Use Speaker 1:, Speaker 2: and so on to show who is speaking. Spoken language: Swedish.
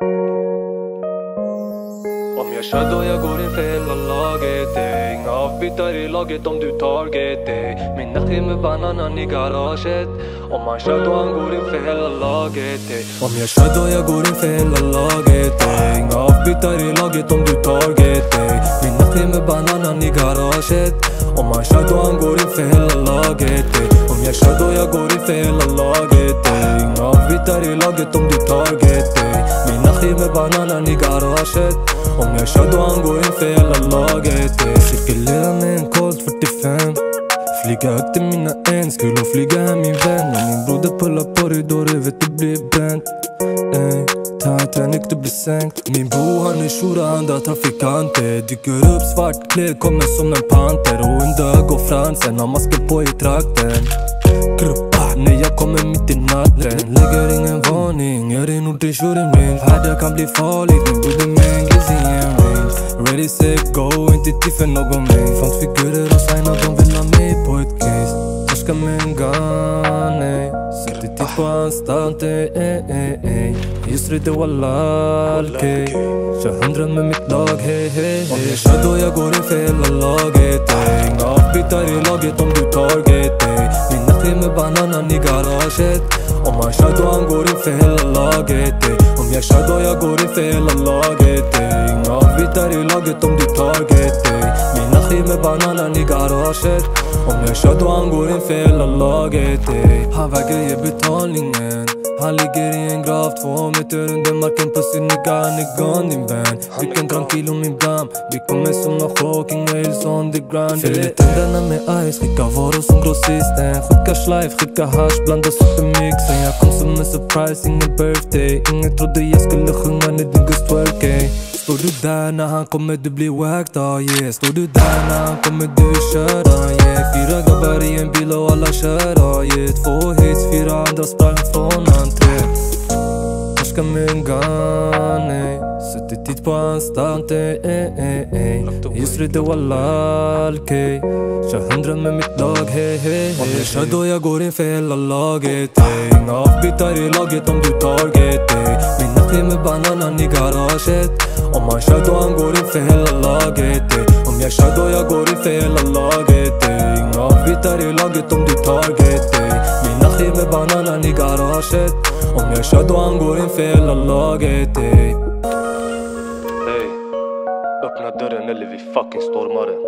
Speaker 1: Om jag kör då jag går in för hela laget ey Inga avbytare i laget om du target ey Min nacke med bananen i garaget. Om man kör då han går in för hela laget ey Om jag kör då jag går in för hela laget ey Inga avbytare i laget om du target ey Min nacke med bananen i garaget. Om man kör då han går in för hela laget ey Om jag kör då jag går in för hela laget ey Inga i laget om du target ey Min akhi med bananen i garaget Om jag kör då han går in för hela laget ey Cirkulerar med en Colt 45 Flyga högt till mina ends, kul att flyga hem min vän När min broder pullar på dig då du vet du blir bränd Ey, Titanic du blir sänkt Min bror han är shura, andra trafikanter Dyker upp svartklädd, kommer som en panter Och under ögonfransen fransen, har masker på i trakten Gruppa, när jag kommer mitt i natten. Lägger ingen varning, är det nog det shooting range Här det kan bli farligt, min broder med en glizzy i en range Ready set go, inte till för någon main Frontfigurer och signar, de vill ha mig på ett case. Torska med en gun, ey. Suttit tid på anstalt, ey, ey, ey, ey Just det, wallal, okej Kör hundra med mitt lag, hey, hey, hey. Om jag kör då jag går in för hela laget, ey. Inga avbytare i laget om du target, ey min med bananen i garaget. Om han kör då han går in för hela laget, ey Om jag kör då jag går in för hela laget, ey Inga avbytare i laget om du target, ey Min nachi med bananen i garaget. Om jag kör då han går in för hela laget, ey Han väger ge betalningen han ligger i en grav två meter under marken på sin nigga Han är gone din vän. Vilken tranquilo min bram Vi kommer som en chock, inga hills on the ground. Fyller tänderna med ice, skicka varor som grossisten. Skicka schleif, skicka hash, blanda supermixen Jag kom som en surprise, ingen birthday. Ingen trodde jag skulle sjunga när din gust twerkay Står du där när han kommer du blir wacked ah yeah. Står du där när han kommer du köra yeah. Fyra grabbar i en bil och alla kör ah yeah. Två hits, fyra andra sprang från entré Torska med en gun ey Suttit tid på anstalt ey, ey, ey, ey Just det wallal okej Kör hundra med mitt lag hey hey Om jag kör då jag går in för hela laget ey Inga avbytare i laget om du target ey Min nachi med bananen i garaget Om man kör då han om jag kör då han går in för hela laget ey. Ey, Öppna dörren eller vi fucking stormar den.